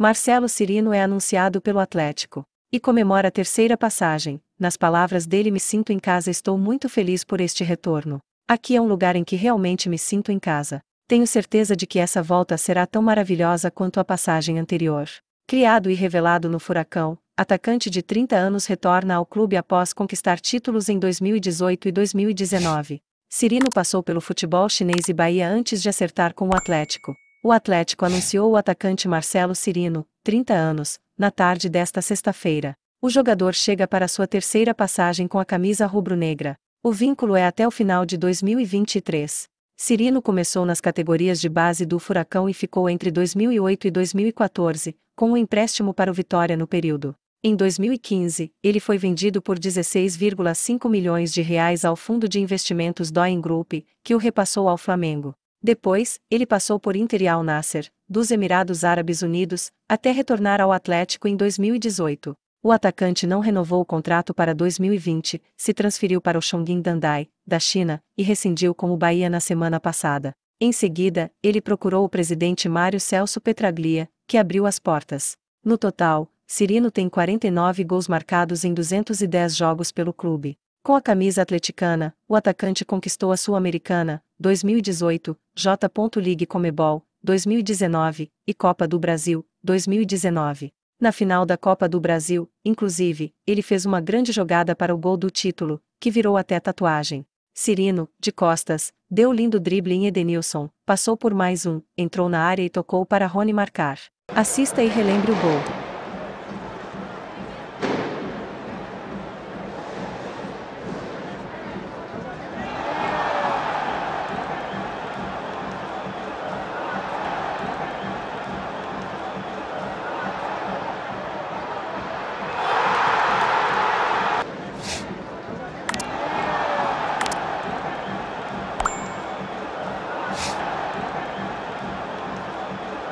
Marcelo Cirino é anunciado pelo Atlético. E comemora a terceira passagem. Nas palavras dele, me sinto em casa, estou muito feliz por este retorno. Aqui é um lugar em que realmente me sinto em casa. Tenho certeza de que essa volta será tão maravilhosa quanto a passagem anterior. Criado e revelado no Furacão, atacante de 30 anos retorna ao clube após conquistar títulos em 2018 e 2019. Cirino passou pelo futebol chinês e Bahia antes de acertar com o Atlético. O Atlético anunciou o atacante Marcelo Cirino, 30 anos, na tarde desta sexta-feira. O jogador chega para sua terceira passagem com a camisa rubro-negra. O vínculo é até o final de 2023. Cirino começou nas categorias de base do Furacão e ficou entre 2008 e 2014, com um empréstimo para o Vitória no período. Em 2015, ele foi vendido por 16,5 milhões de reais ao fundo de investimentos Doen Group, que o repassou ao Flamengo. Depois, ele passou por Inter e Al Nasser, dos Emirados Árabes Unidos, até retornar ao Atlético em 2018. O atacante não renovou o contrato para 2020, se transferiu para o Chongqing Dandai, da China, e rescindiu com o Bahia na semana passada. Em seguida, ele procurou o presidente Mário Celso Petraglia, que abriu as portas. No total, Cirino tem 49 gols marcados em 210 jogos pelo clube. Com a camisa atleticana, o atacante conquistou a Sul-Americana, 2018, J. League Comebol, 2019, e Copa do Brasil, 2019. Na final da Copa do Brasil, inclusive, ele fez uma grande jogada para o gol do título, que virou até tatuagem. Cirino, de costas, deu lindo drible em Edenilson, passou por mais um, entrou na área e tocou para Rony marcar. Assista e relembre o gol.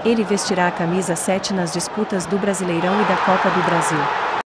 Ele vestirá a camisa 7 nas disputas do Brasileirão e da Copa do Brasil.